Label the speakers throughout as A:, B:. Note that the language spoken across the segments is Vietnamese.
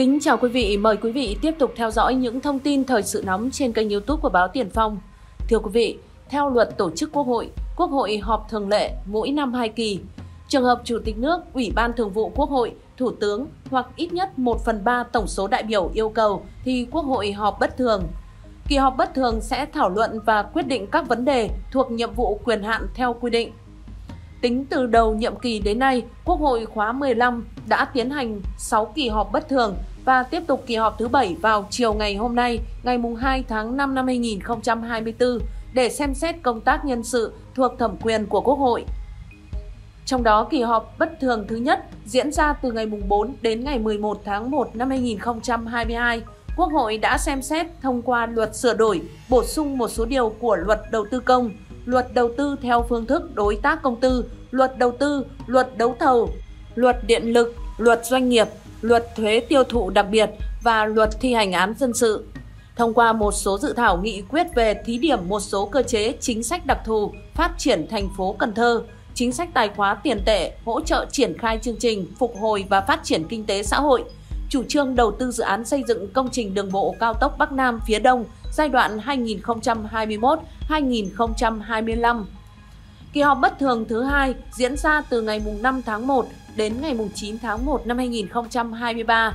A: Kính chào quý vị, mời quý vị tiếp tục theo dõi những thông tin thời sự nóng trên kênh youtube của báo Tiền Phong. Thưa quý vị, theo luật tổ chức Quốc hội, Quốc hội họp thường lệ mỗi năm hai kỳ. Trường hợp Chủ tịch nước, Ủy ban Thường vụ Quốc hội, Thủ tướng hoặc ít nhất 1 phần 3 tổng số đại biểu yêu cầu thì Quốc hội họp bất thường. Kỳ họp bất thường sẽ thảo luận và quyết định các vấn đề thuộc nhiệm vụ quyền hạn theo quy định. Tính từ đầu nhiệm kỳ đến nay, Quốc hội khóa 15 đã tiến hành 6 kỳ họp bất thường và tiếp tục kỳ họp thứ 7 vào chiều ngày hôm nay, ngày 2 tháng 5 năm 2024 để xem xét công tác nhân sự thuộc thẩm quyền của Quốc hội. Trong đó, kỳ họp bất thường thứ nhất diễn ra từ ngày 4 đến ngày 11 tháng 1 năm 2022. Quốc hội đã xem xét thông qua luật sửa đổi, bổ sung một số điều của luật đầu tư công, luật đầu tư theo phương thức đối tác công tư, luật đầu tư, luật đấu thầu, luật điện lực, luật doanh nghiệp, luật thuế tiêu thụ đặc biệt và luật thi hành án dân sự. Thông qua một số dự thảo nghị quyết về thí điểm một số cơ chế chính sách đặc thù phát triển thành phố Cần Thơ, chính sách tài khóa tiền tệ, hỗ trợ triển khai chương trình phục hồi và phát triển kinh tế xã hội, chủ trương đầu tư dự án xây dựng công trình đường bộ cao tốc Bắc Nam phía Đông giai đoạn 2021-2025. Kỳ họp bất thường thứ hai diễn ra từ ngày 5 tháng 1 đến ngày 9 tháng 1 năm 2023.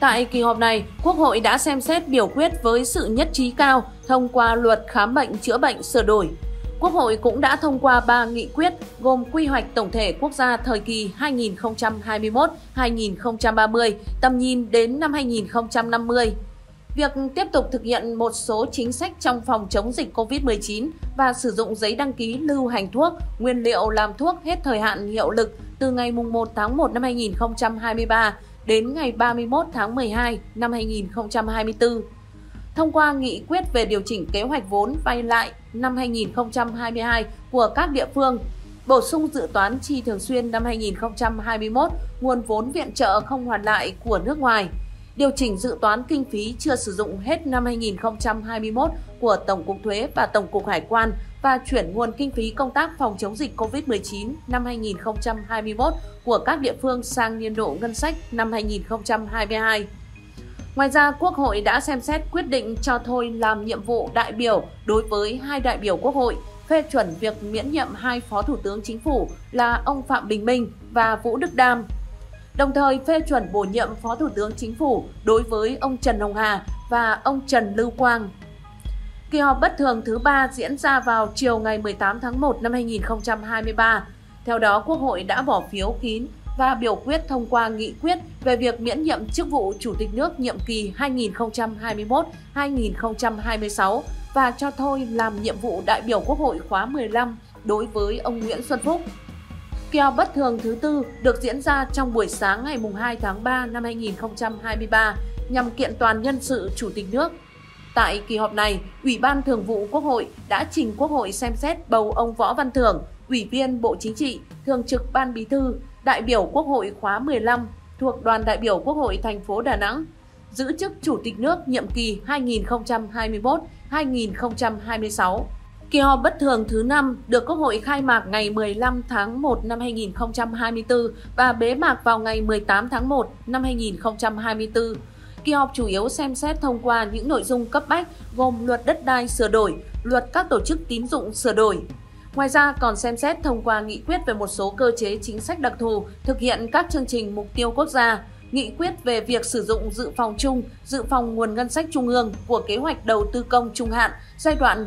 A: Tại kỳ họp này, Quốc hội đã xem xét biểu quyết với sự nhất trí cao thông qua luật khám bệnh chữa bệnh sửa đổi. Quốc hội cũng đã thông qua 3 nghị quyết gồm quy hoạch tổng thể quốc gia thời kỳ 2021-2030, tầm nhìn đến năm 2050. Việc tiếp tục thực hiện một số chính sách trong phòng chống dịch COVID-19 và sử dụng giấy đăng ký lưu hành thuốc, nguyên liệu làm thuốc hết thời hạn hiệu lực từ ngày 1 tháng 1 năm 2023 đến ngày 31 tháng 12 năm 2024. Thông qua nghị quyết về điều chỉnh kế hoạch vốn vay lại năm 2022 của các địa phương, bổ sung dự toán chi thường xuyên năm 2021, nguồn vốn viện trợ không hoàn lại của nước ngoài, điều chỉnh dự toán kinh phí chưa sử dụng hết năm 2021 của Tổng cục Thuế và Tổng cục Hải quan và chuyển nguồn kinh phí công tác phòng chống dịch COVID-19 năm 2021 của các địa phương sang niên độ ngân sách năm 2022. Ngoài ra, Quốc hội đã xem xét quyết định cho thôi làm nhiệm vụ đại biểu đối với hai đại biểu Quốc hội, phê chuẩn việc miễn nhiệm hai Phó Thủ tướng Chính phủ là ông Phạm Bình Minh và Vũ Đức Đam. Đồng thời phê chuẩn bổ nhiệm Phó Thủ tướng Chính phủ đối với ông Trần Hồng Hà và ông Trần Lưu Quang. Kỳ họp bất thường thứ ba diễn ra vào chiều ngày 18 tháng 1 năm 2023. Theo đó, Quốc hội đã bỏ phiếu kín và biểu quyết thông qua nghị quyết về việc miễn nhiệm chức vụ Chủ tịch nước nhiệm kỳ 2021-2026 và cho thôi làm nhiệm vụ đại biểu Quốc hội khóa 15 đối với ông Nguyễn Xuân Phúc. Kèo bất thường thứ tư được diễn ra trong buổi sáng ngày 2 tháng 3 năm 2023 nhằm kiện toàn nhân sự Chủ tịch nước. Tại kỳ họp này, Ủy ban Thường vụ Quốc hội đã trình Quốc hội xem xét bầu ông Võ Văn Thưởng, Ủy viên Bộ Chính trị, Thường trực Ban Bí thư, đại biểu Quốc hội khóa 15 thuộc đoàn đại biểu Quốc hội thành phố Đà Nẵng, giữ chức Chủ tịch nước nhiệm kỳ 2021-2026. Kỳ họp bất thường thứ 5 được Quốc hội khai mạc ngày 15 tháng 1 năm 2024 và bế mạc vào ngày 18 tháng 1 năm 2024. Kỳ họp chủ yếu xem xét thông qua những nội dung cấp bách gồm luật đất đai sửa đổi, luật các tổ chức tín dụng sửa đổi, Ngoài ra còn xem xét thông qua nghị quyết về một số cơ chế chính sách đặc thù thực hiện các chương trình mục tiêu quốc gia, nghị quyết về việc sử dụng dự phòng chung, dự phòng nguồn ngân sách trung ương của kế hoạch đầu tư công trung hạn giai đoạn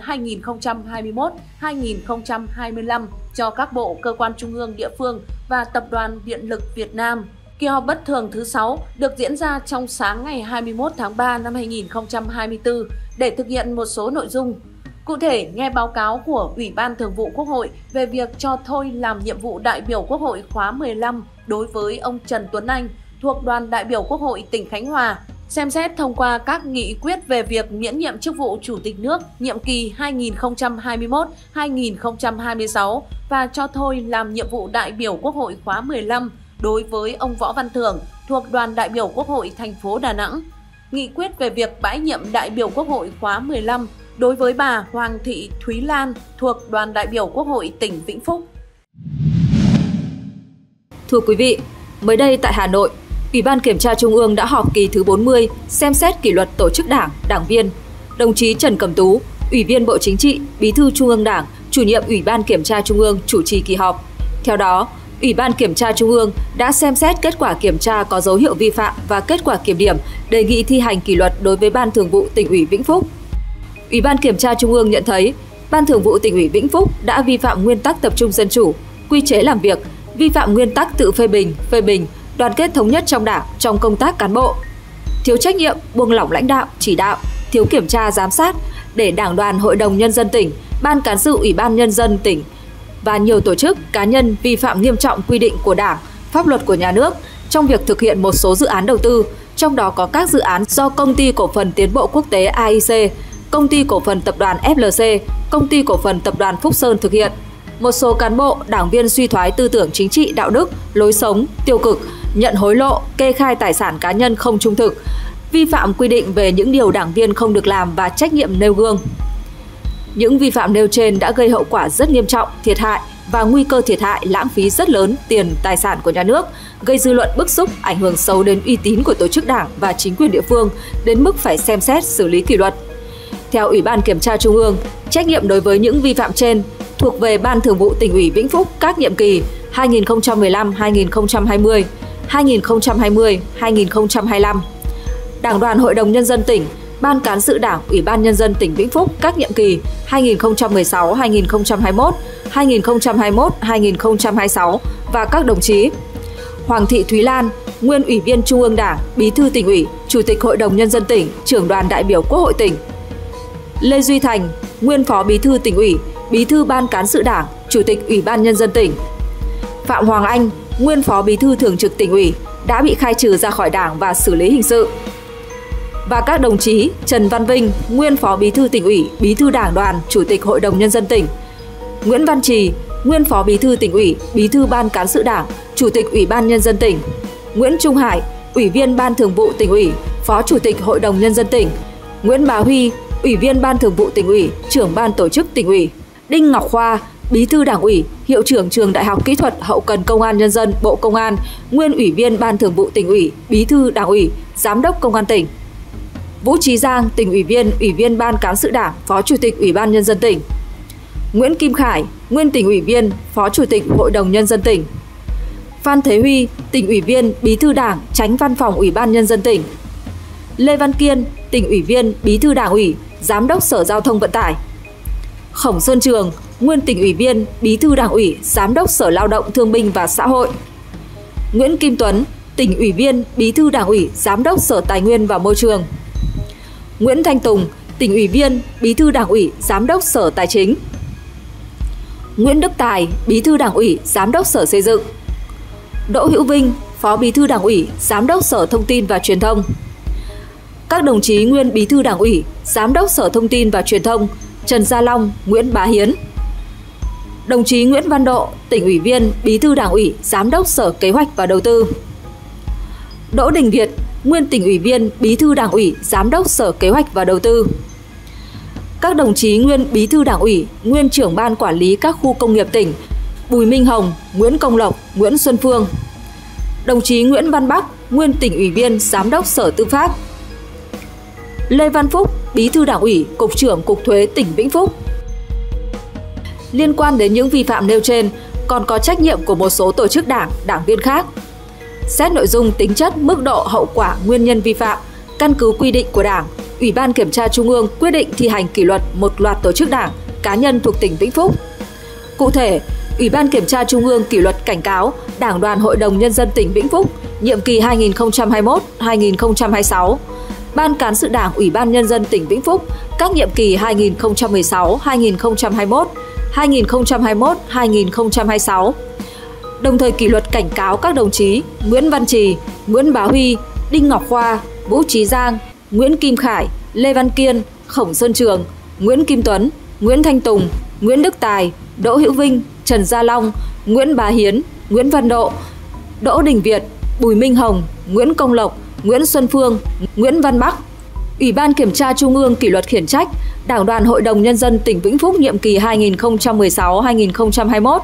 A: 2021-2025 cho các bộ cơ quan trung ương địa phương và Tập đoàn Điện lực Việt Nam. Kỳ họp bất thường thứ 6 được diễn ra trong sáng ngày 21 tháng 3 năm 2024 để thực hiện một số nội dung Cụ thể, nghe báo cáo của Ủy ban Thường vụ Quốc hội về việc cho thôi làm nhiệm vụ đại biểu Quốc hội khóa 15 đối với ông Trần Tuấn Anh thuộc đoàn đại biểu Quốc hội tỉnh Khánh Hòa, xem xét thông qua các nghị quyết về việc miễn nhiệm chức vụ Chủ tịch nước nhiệm kỳ 2021-2026 và cho thôi làm nhiệm vụ đại biểu Quốc hội khóa 15 đối với ông Võ Văn Thưởng thuộc đoàn đại biểu Quốc hội thành phố Đà Nẵng. Nghị quyết về việc bãi nhiệm đại biểu Quốc hội khóa 15 đối với bà Hoàng Thị Thúy Lan thuộc đoàn đại biểu Quốc hội tỉnh Vĩnh Phúc.
B: Thưa quý vị, mới đây tại Hà Nội, Ủy ban Kiểm tra Trung ương đã họp kỳ thứ 40 xem xét kỷ luật tổ chức đảng, đảng viên. Đồng chí Trần Cẩm Tú, Ủy viên Bộ Chính trị, Bí thư Trung ương Đảng, chủ nhiệm Ủy ban Kiểm tra Trung ương chủ trì kỳ họp. Theo đó, Ủy ban Kiểm tra Trung ương đã xem xét kết quả kiểm tra có dấu hiệu vi phạm và kết quả kiểm điểm, đề nghị thi hành kỷ luật đối với Ban Thường vụ tỉnh ủy Vĩnh Phúc. Ủy ban Kiểm tra Trung ương nhận thấy, Ban Thường vụ tỉnh ủy Vĩnh Phúc đã vi phạm nguyên tắc tập trung dân chủ, quy chế làm việc, vi phạm nguyên tắc tự phê bình, phê bình, đoàn kết thống nhất trong Đảng trong công tác cán bộ, thiếu trách nhiệm, buông lỏng lãnh đạo, chỉ đạo, thiếu kiểm tra giám sát để Đảng đoàn Hội đồng nhân dân tỉnh, Ban cán sự Ủy ban nhân dân tỉnh và nhiều tổ chức cá nhân vi phạm nghiêm trọng quy định của Đảng, pháp luật của nhà nước trong việc thực hiện một số dự án đầu tư, trong đó có các dự án do công ty cổ phần tiến bộ quốc tế AIC, công ty cổ phần tập đoàn FLC, công ty cổ phần tập đoàn Phúc Sơn thực hiện. Một số cán bộ, đảng viên suy thoái tư tưởng chính trị, đạo đức, lối sống, tiêu cực, nhận hối lộ, kê khai tài sản cá nhân không trung thực, vi phạm quy định về những điều đảng viên không được làm và trách nhiệm nêu gương. Những vi phạm nêu trên đã gây hậu quả rất nghiêm trọng, thiệt hại và nguy cơ thiệt hại lãng phí rất lớn tiền tài sản của nhà nước, gây dư luận bức xúc, ảnh hưởng xấu đến uy tín của tổ chức đảng và chính quyền địa phương đến mức phải xem xét xử lý kỷ luật. Theo Ủy ban Kiểm tra Trung ương, trách nhiệm đối với những vi phạm trên thuộc về Ban Thường vụ tỉnh ủy Vĩnh Phúc các nhiệm kỳ 2015-2020, 2020-2025. Đảng đoàn Hội đồng Nhân dân tỉnh, Ban Cán sự Đảng Ủy ban Nhân dân tỉnh Vĩnh Phúc các nhiệm kỳ 2016-2021, 2021-2026 và các đồng chí Hoàng Thị Thúy Lan, nguyên Ủy viên Trung ương Đảng, Bí thư tỉnh ủy, Chủ tịch Hội đồng Nhân dân tỉnh, trưởng đoàn đại biểu Quốc hội tỉnh. Lê Duy Thành, nguyên Phó Bí thư tỉnh ủy, Bí thư Ban Cán sự Đảng, Chủ tịch Ủy ban Nhân dân tỉnh. Phạm Hoàng Anh, nguyên Phó Bí thư Thường trực tỉnh ủy, đã bị khai trừ ra khỏi Đảng và xử lý hình sự. Và các đồng chí Trần Văn Vinh, nguyên Phó Bí thư tỉnh ủy, Bí thư Đảng đoàn, Chủ tịch Hội đồng Nhân dân tỉnh. Nguyễn Văn Trì, nguyên Phó Bí thư tỉnh ủy, Bí thư Ban Cán sự Đảng, Chủ tịch Ủy ban Nhân dân tỉnh. Nguyễn Trung Hải, Ủy viên Ban Thường vụ tỉnh ủy, Phó Chủ tịch Hội đồng Nhân dân tỉnh. Nguyễn Bá Huy, Ủy viên Ban Thường vụ tỉnh ủy, Trưởng Ban Tổ chức tỉnh ủy. Đinh Ngọc Khoa, Bí thư Đảng ủy, Hiệu trưởng Trường Đại học Kỹ thuật Hậu cần Công an Nhân dân, Bộ Công an, nguyên Ủy viên Ban Thường vụ tỉnh ủy, Bí thư Đảng ủy, Giám đốc Công an tỉnh. Vũ Trí Giang, tỉnh ủy viên, Ủy viên Ban Cán sự Đảng, Phó Chủ tịch Ủy ban Nhân dân tỉnh. Nguyễn Kim Khải, nguyên tỉnh ủy viên, Phó Chủ tịch Hội đồng Nhân dân tỉnh. Phan Thế Huy, tỉnh ủy viên, Bí thư Đảng, Tránh Văn phòng Ủy ban Nhân dân tỉnh. Lê Văn Kiên, tỉnh ủy viên, Bí thư Đảng ủy, Giám đốc Sở Giao thông Vận tải. Khổng Sơn Trường, nguyên tỉnh ủy viên, bí thư đảng ủy, giám đốc Sở Lao động Thương binh và Xã hội. Nguyễn Kim Tuấn, tỉnh ủy viên, bí thư đảng ủy, giám đốc Sở Tài nguyên và Môi trường. Nguyễn Thanh Tùng, tỉnh ủy viên, bí thư đảng ủy, giám đốc Sở Tài chính. Nguyễn Đức Tài, bí thư đảng ủy, giám đốc Sở Xây dựng. Đỗ Hữu Vinh, phó bí thư đảng ủy, giám đốc Sở Thông tin và Truyền thông. Các đồng chí nguyên bí thư đảng ủy, giám đốc Sở Thông tin và Truyền thông Trần Gia Long, Nguyễn Bá Hiến. Đồng chí Nguyễn Văn Độ, tỉnh ủy viên, bí thư đảng ủy, giám đốc Sở Kế hoạch và Đầu tư. Đỗ Đình Việt, nguyên tỉnh ủy viên, bí thư đảng ủy, giám đốc Sở Kế hoạch và Đầu tư. Các đồng chí nguyên bí thư đảng ủy, nguyên trưởng ban quản lý các khu công nghiệp tỉnh, Bùi Minh Hồng, Nguyễn Công Lộc, Nguyễn Xuân Phương. Đồng chí Nguyễn Văn Bắc, nguyên tỉnh ủy viên, giám đốc Sở Tư pháp. Lê Văn Phúc, Bí thư Đảng ủy, Cục trưởng Cục Thuế tỉnh Vĩnh Phúc. Liên quan đến những vi phạm nêu trên, còn có trách nhiệm của một số tổ chức đảng, đảng viên khác. Xét nội dung tính chất, mức độ, hậu quả, nguyên nhân vi phạm, căn cứ quy định của Đảng, Ủy ban Kiểm tra Trung ương quyết định thi hành kỷ luật một loạt tổ chức đảng, cá nhân thuộc tỉnh Vĩnh Phúc. Cụ thể, Ủy ban Kiểm tra Trung ương kỷ luật cảnh cáo Đảng đoàn Hội đồng Nhân dân tỉnh Vĩnh Phúc nhiệm kỳ 2021-2026 Ban Cán sự Đảng Ủy ban Nhân dân tỉnh Vĩnh Phúc các nhiệm kỳ 2016-2021, 2021-2026. Đồng thời kỷ luật cảnh cáo các đồng chí Nguyễn Văn Trì, Nguyễn Bá Huy, Đinh Ngọc Khoa, Vũ Trí Giang, Nguyễn Kim Khải, Lê Văn Kiên, Khổng Sơn Trường, Nguyễn Kim Tuấn, Nguyễn Thanh Tùng, Nguyễn Đức Tài, Đỗ Hữu Vinh, Trần Gia Long, Nguyễn Bá Hiến, Nguyễn Văn Độ, Đỗ Đình Việt, Bùi Minh Hồng, Nguyễn Công Lộc, Nguyễn Xuân Phương, Nguyễn Văn Bắc. Ủy ban Kiểm tra Trung ương kỷ luật khiển trách Đảng đoàn Hội đồng Nhân dân tỉnh Vĩnh Phúc nhiệm kỳ 2016-2021,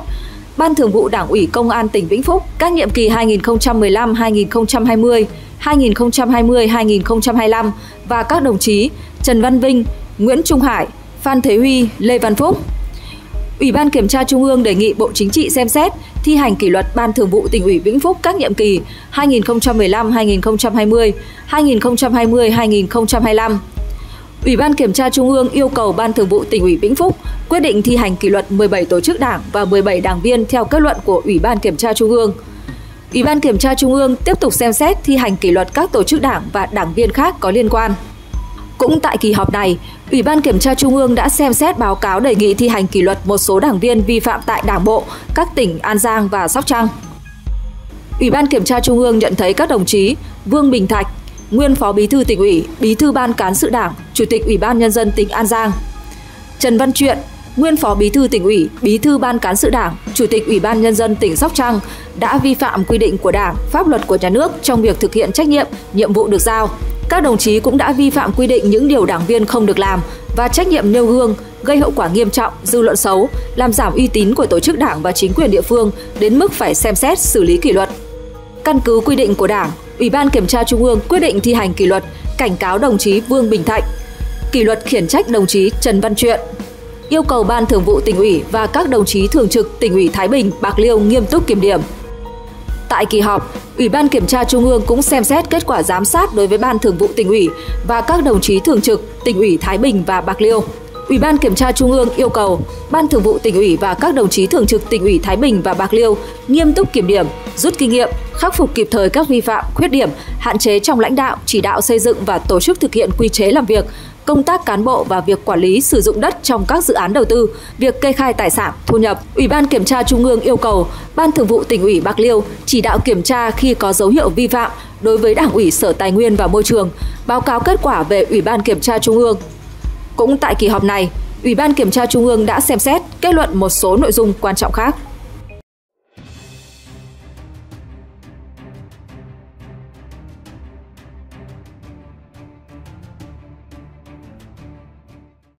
B: Ban Thường vụ Đảng ủy Công an tỉnh Vĩnh Phúc các nhiệm kỳ 2015-2020, 2020-2025 và các đồng chí Trần Văn Vinh, Nguyễn Trung Hải, Phan Thế Huy, Lê Văn Phúc. Ủy ban Kiểm tra Trung ương đề nghị Bộ Chính trị xem xét thi hành kỷ luật Ban Thường vụ tỉnh ủy Vĩnh Phúc các nhiệm kỳ 2015-2020, 2020-2025. Ủy ban Kiểm tra Trung ương yêu cầu Ban Thường vụ tỉnh ủy Vĩnh Phúc quyết định thi hành kỷ luật 17 tổ chức đảng và 17 đảng viên theo kết luận của Ủy ban Kiểm tra Trung ương. Ủy ban Kiểm tra Trung ương tiếp tục xem xét thi hành kỷ luật các tổ chức đảng và đảng viên khác có liên quan. Cũng tại kỳ họp này, Ủy ban Kiểm tra Trung ương đã xem xét báo cáo đề nghị thi hành kỷ luật một số đảng viên vi phạm tại Đảng bộ các tỉnh An Giang và Sóc Trăng. Ủy ban Kiểm tra Trung ương nhận thấy các đồng chí Vương Bình Thạch, nguyên Phó Bí thư tỉnh ủy, Bí thư Ban cán sự Đảng, Chủ tịch Ủy ban nhân dân tỉnh An Giang. Trần Văn Truyện, nguyên Phó Bí thư tỉnh ủy, Bí thư Ban cán sự Đảng, Chủ tịch Ủy ban nhân dân tỉnh Sóc Trăng đã vi phạm quy định của Đảng, pháp luật của nhà nước trong việc thực hiện trách nhiệm, nhiệm vụ được giao. Các đồng chí cũng đã vi phạm quy định những điều đảng viên không được làm và trách nhiệm nêu gương, gây hậu quả nghiêm trọng, dư luận xấu, làm giảm uy tín của tổ chức đảng và chính quyền địa phương đến mức phải xem xét xử lý kỷ luật. Căn cứ quy định của Đảng, Ủy ban Kiểm tra Trung ương quyết định thi hành kỷ luật, cảnh cáo đồng chí Vương Bình Thạnh, kỷ luật khiển trách đồng chí Trần Văn Truyện, yêu cầu Ban Thường vụ tỉnh ủy và các đồng chí thường trực tỉnh ủy Thái Bình, Bạc Liêu nghiêm túc kiểm điểm. Tại kỳ họp, Ủy ban Kiểm tra Trung ương cũng xem xét kết quả giám sát đối với Ban Thường vụ tỉnh ủy và các đồng chí thường trực tỉnh ủy Thái Bình và Bạc Liêu. Ủy ban Kiểm tra Trung ương yêu cầu Ban Thường vụ tỉnh ủy và các đồng chí thường trực tỉnh ủy Thái Bình và Bạc Liêu nghiêm túc kiểm điểm, rút kinh nghiệm, khắc phục kịp thời các vi phạm, khuyết điểm, hạn chế trong lãnh đạo, chỉ đạo xây dựng và tổ chức thực hiện quy chế làm việc, công tác cán bộ và việc quản lý sử dụng đất trong các dự án đầu tư, việc kê khai tài sản, thu nhập. Ủy ban Kiểm tra Trung ương yêu cầu Ban Thường vụ tỉnh ủy Bạc Liêu chỉ đạo kiểm tra khi có dấu hiệu vi phạm đối với Đảng ủy Sở Tài nguyên và Môi trường, báo cáo kết quả về Ủy ban Kiểm tra Trung ương. Cũng tại kỳ họp này, Ủy ban Kiểm tra Trung ương đã xem xét kết luận một số nội dung quan trọng khác.